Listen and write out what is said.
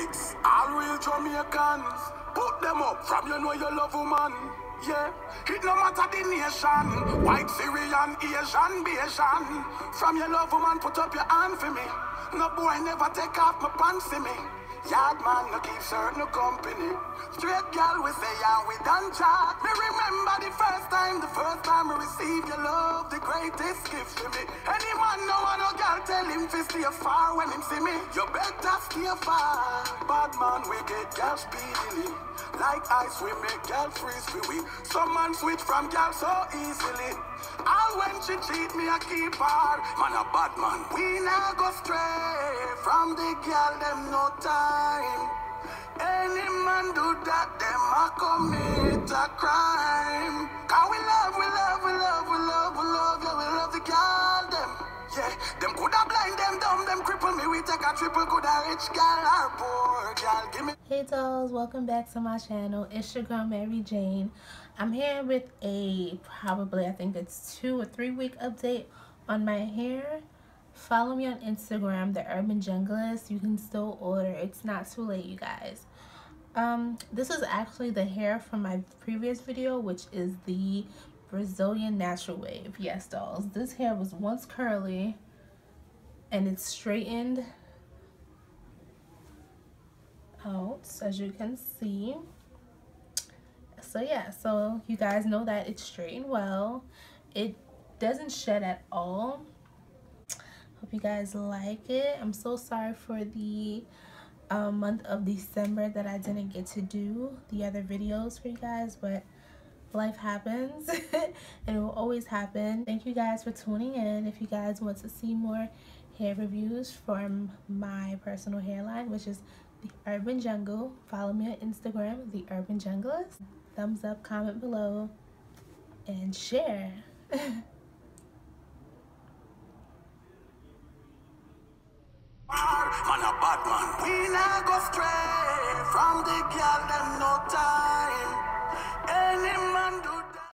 mix. All real Jamaicans. Put them up from you know you love woman. Yeah, it no matter the nation. White, Syrian, Asian, Bayesian. From your love woman, put up your hand for me. No boy never take off my pants for me. Yard man no keep certain company. Straight girl we say yeah we done chat. Me remember the first time, the first time I received your love, the greatest gift to me. Any man no no girl tell him to stay far when him see me. You better stay far. Bad man we get girl speedily. Like ice we make girl freeze we. Some man switch from girl so easily. All when she cheat me I keep her. Man a bad man. We now go stray from the girl them no time. Any man do that, them a commit a crime. Hey dolls, welcome back to my channel. It's your girl Mary Jane. I'm here with a probably I think it's two or three week update on my hair. Follow me on Instagram, the Urban Junglist. You can still order. It's not too late, you guys. Um, this is actually the hair from my previous video, which is the Brazilian Natural Wave. Yes, dolls. This hair was once curly and it's straightened out, as you can see. So yeah, so you guys know that it's straightened well. It doesn't shed at all hope you guys like it i'm so sorry for the uh, month of december that i didn't get to do the other videos for you guys but life happens. And it will always happen. Thank you guys for tuning in. If you guys want to see more hair reviews from my personal hairline which is the urban jungle follow me on instagram the urban junglist. Thumbs up comment below and share